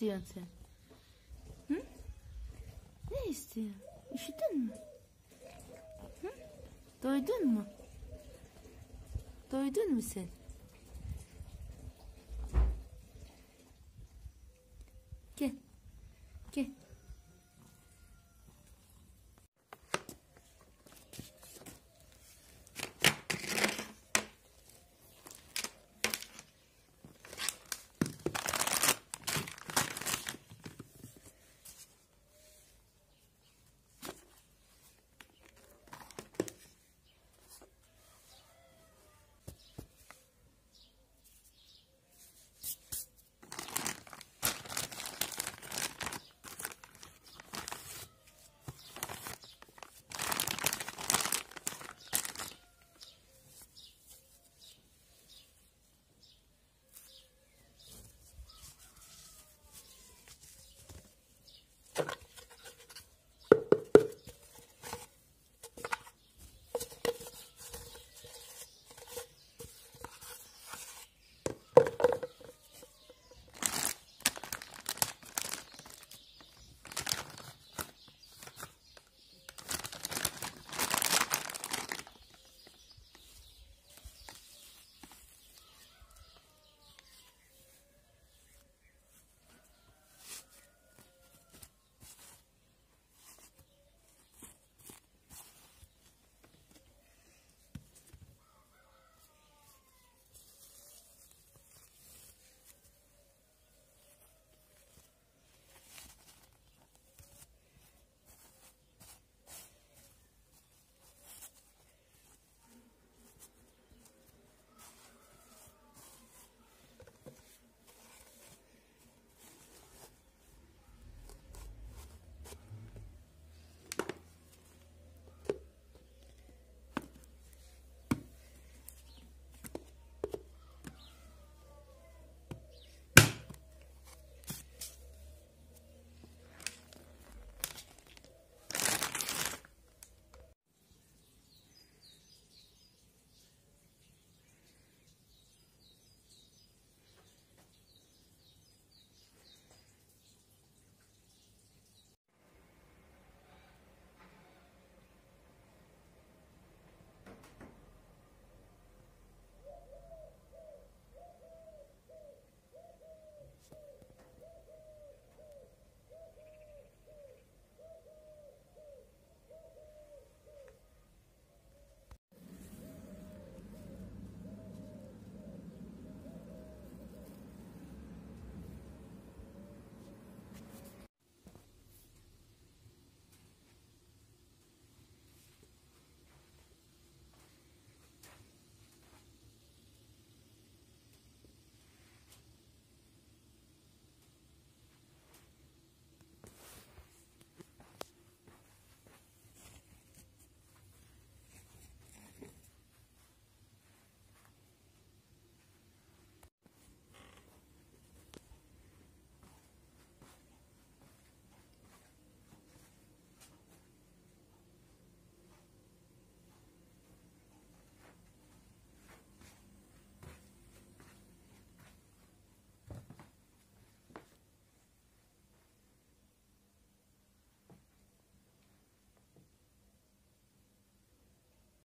istiyorsun sen? Hı? Ne istiyorsun? Üşüdün mü? Hı? Doydun mu? Doydun mu sen? Gel. Gel.